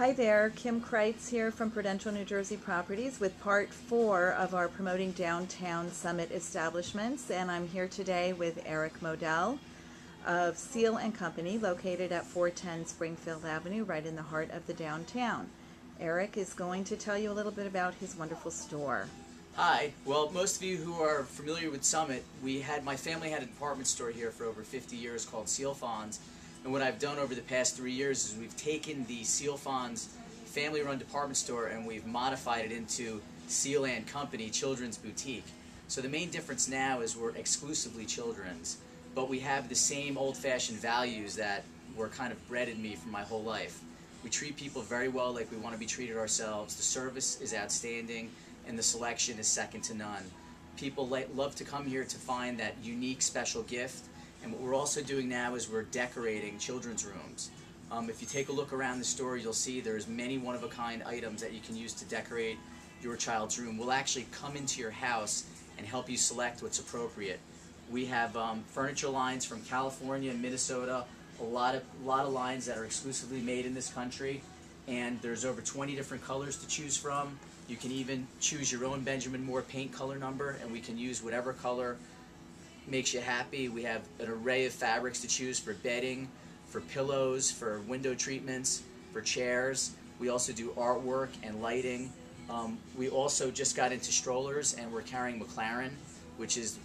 Hi there, Kim Crites here from Prudential New Jersey Properties with part four of our Promoting Downtown Summit Establishments. And I'm here today with Eric Model of Seal and Company located at 410 Springfield Avenue, right in the heart of the downtown. Eric is going to tell you a little bit about his wonderful store. Hi. Well, most of you who are familiar with Summit, we had my family had a department store here for over 50 years called Seal Fonds. And what I've done over the past three years is we've taken the Seal Fonds family-run department store and we've modified it into Seal and Company Children's Boutique. So the main difference now is we're exclusively children's, but we have the same old-fashioned values that were kind of bred in me for my whole life. We treat people very well like we want to be treated ourselves. The service is outstanding and the selection is second to none. People love to come here to find that unique special gift and what we're also doing now is we're decorating children's rooms. Um, if you take a look around the store, you'll see there's many one-of-a-kind items that you can use to decorate your child's room. We'll actually come into your house and help you select what's appropriate. We have um, furniture lines from California, and Minnesota, a lot of a lot of lines that are exclusively made in this country, and there's over 20 different colors to choose from. You can even choose your own Benjamin Moore paint color number, and we can use whatever color makes you happy. We have an array of fabrics to choose for bedding, for pillows, for window treatments, for chairs. We also do artwork and lighting. Um, we also just got into strollers and we're carrying Maclaren, which is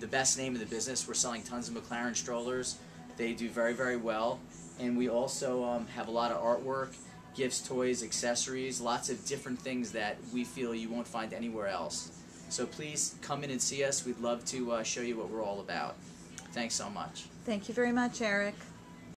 the best name in the business. We're selling tons of Maclaren strollers. They do very, very well. And we also um, have a lot of artwork, gifts, toys, accessories, lots of different things that we feel you won't find anywhere else. So please come in and see us. We'd love to uh, show you what we're all about. Thanks so much. Thank you very much, Eric.